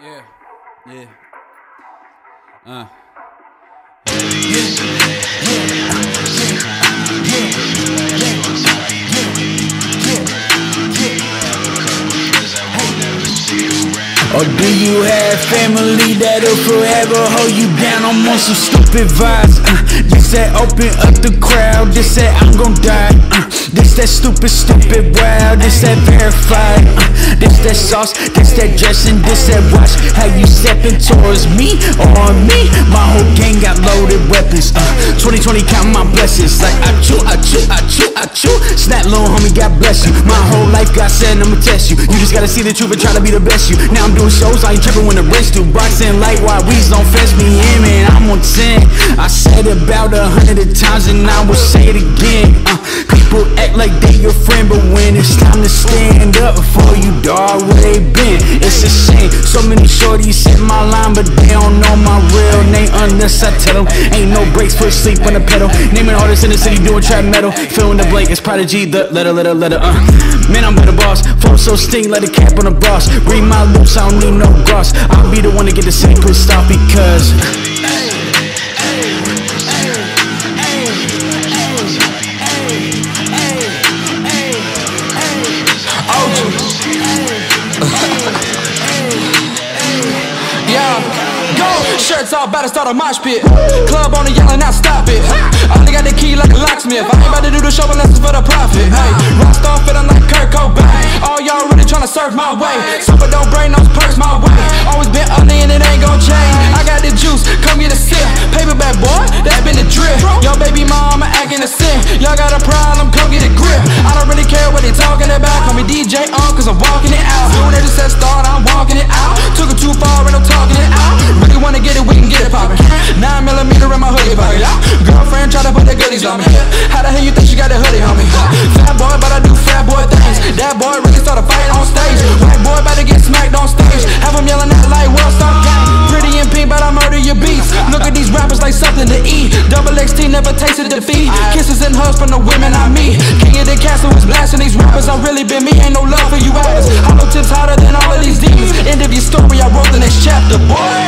Yeah, yeah. Uh. Or do you have family that'll forever hold you down? I'm on some stupid vibes. Uh, this that open up the crowd. This that I'm gon' die. Uh, this that stupid, stupid wow. This that verified. Uh, this that sauce. This that dressing. This that watch. How you stepping towards me or on me? My whole gang got loaded weapons. Uh, 2020 count my blessings. Like I chew, I chew, I chew, I chew. Snap, homie, God bless you. My whole life God said I'ma test you. You just gotta see the truth and try to be the best you. Now I'm doing shows, I ain't tripping when the rest do. Boxing light while weeds don't fence me in, man. I'm on 10. I said about a hundred times and I will say it again. Uh, people act like they your friend, but when it's time to stand up for you, dog, where they been? It's a shame. So many shorties hit my line, but they don't know my real name unless I tell them. Ain't no breaks, put sleep on the pedal. Naming artists in the city doing trap metal. Fill in the blank, it's Prodigy, the letter, letter, letter, uh. Man, I'm the boss. Flow so sting, let a cap on the boss. Read my loops, I don't need no gloss. I'll be the one to get the city pissed off because. Shirts off, about to start a mosh pit. Club on the yelling, now stop it. I only got the key like a locksmith. I ain't about to do the show unless it's for the profit. Hey, rockstar feeling like Kurt Cobain. All y'all really tryna surf my way. Super don't bring those perks my way. Always been ugly and it ain't gon' change. I got the juice, come get a sip. Paperback boy, that been the drip. Yo, baby mama acting a sin. Y'all got a problem, come get a grip. I don't really care what they talking about. Call me DJ Unk, cause I'm walking it out. As the set Girlfriend try to put the goodies on me. How the hell you think she got the hoodie on me? Fat boy, but I do fat boy things. That boy really a fight on stage. White boy about to get smacked on stage. Have him yelling out like Star Gang. Pretty and pink, but I murder your beats. Look at these rappers like something to eat. Double XT never tasted defeat. Kisses and hugs from the women I meet. King of the castle is blasting these rappers. I really been me, ain't no love for you rappers. Hollow tips hotter than all of these demons. End of your story, I wrote the next chapter, boy.